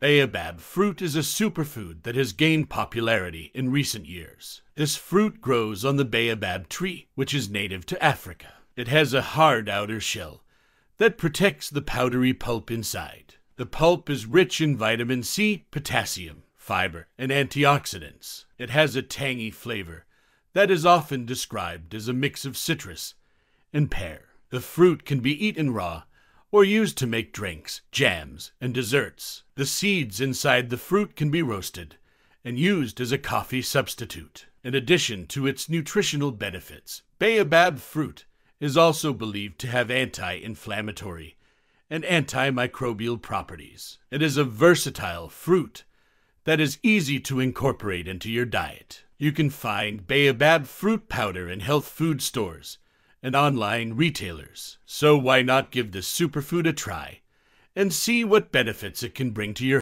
Baobab fruit is a superfood that has gained popularity in recent years. This fruit grows on the baobab tree, which is native to Africa. It has a hard outer shell that protects the powdery pulp inside. The pulp is rich in vitamin C, potassium, fiber, and antioxidants. It has a tangy flavor that is often described as a mix of citrus and pear. The fruit can be eaten raw or used to make drinks, jams, and desserts. The seeds inside the fruit can be roasted and used as a coffee substitute. In addition to its nutritional benefits, baobab fruit is also believed to have anti inflammatory and antimicrobial properties. It is a versatile fruit that is easy to incorporate into your diet. You can find baobab fruit powder in health food stores and online retailers. So why not give this superfood a try and see what benefits it can bring to your